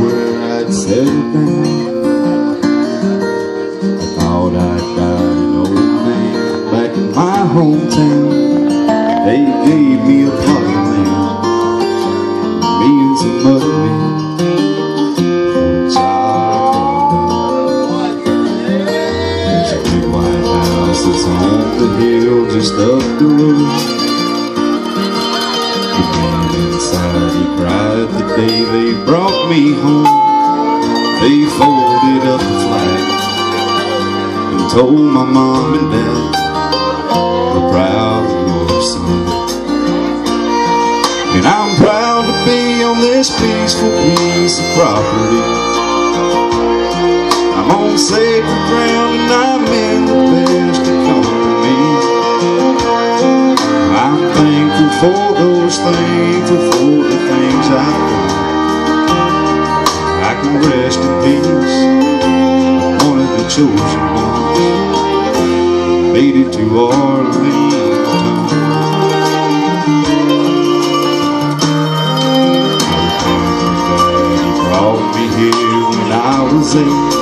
Where I'd settle down I thought I'd died an old man Back in my hometown. They gave me a plot of land Me and some other men Which I There's a big white house that's on the hill Just up the road. The man inside day they brought me home. They folded up the flag and told my mom and dad we're proud of your son. And I'm proud to be on this peaceful piece of property. I'm on sacred ground and I'm in the best of company. I'm thankful for those thankful for the things Rest in peace. One of the chosen ones made it to Arlington. Daddy brought me here when I was eight.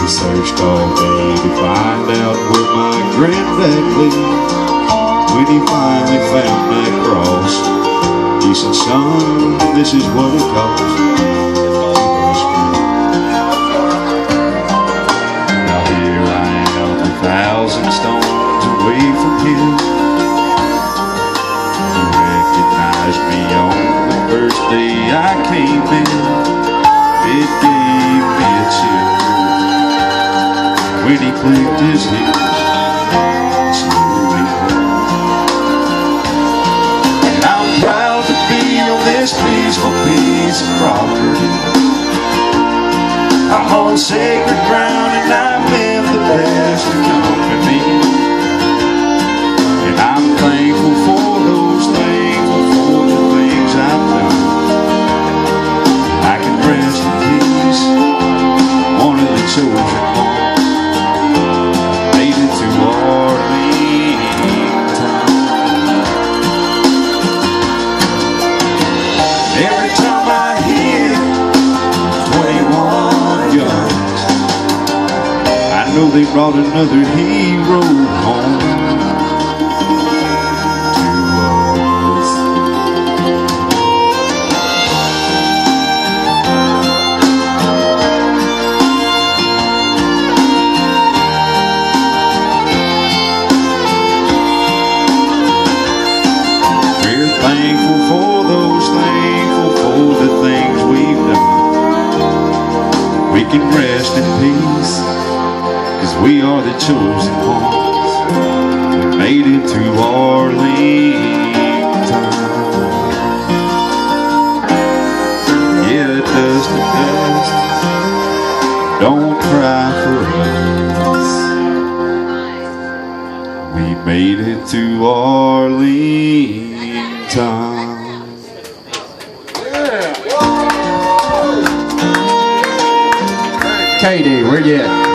He searched all day to find out where my granddad lived. When he finally found that cross, he said, son, this is what it costs. Thousand stones away from him. He recognized me on the first day I came in. It gave me a chill when he clicked his heels. Sacred ground they brought another hero home to us We're thankful for those thankful for the things we've done. We can rest in peace, cause we are the chosen ones. We made it to Arlington. Yeah, dust to dust. Don't cry for us. We made it to Arlington. Katie, where you at?